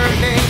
her.